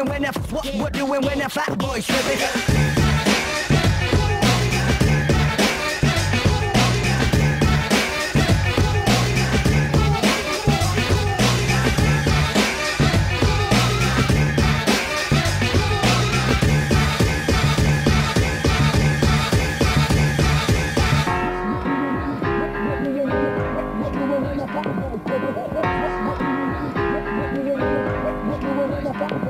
doing when the what we're doing when the fat boys living.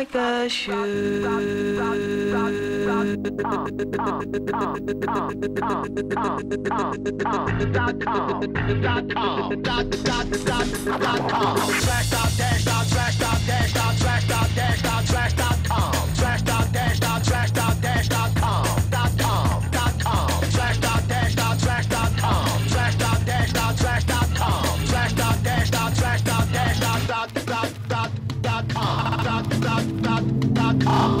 like a shoe. Dot dot dot dot dot dot dot com.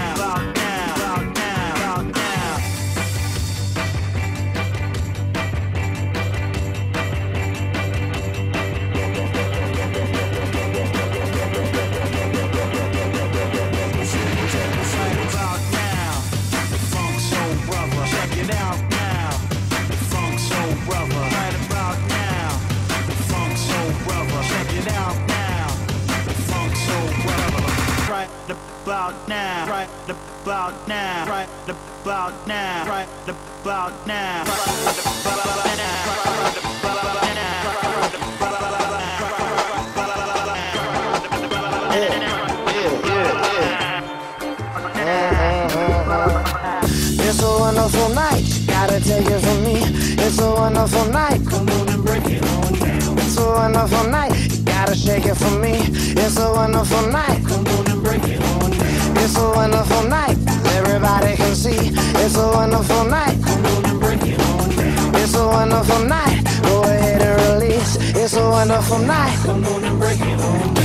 now, right about now, right about now, right about now. Right about now. It's a wonderful night, gotta take it from me. It's a wonderful night, come on and break it on down. It's a wonderful night, you gotta shake it for me. It's a wonderful night, come on and break it on down. It's a wonderful night, everybody can see. It's a wonderful night. It's a wonderful night, go ahead and release. It's a wonderful night,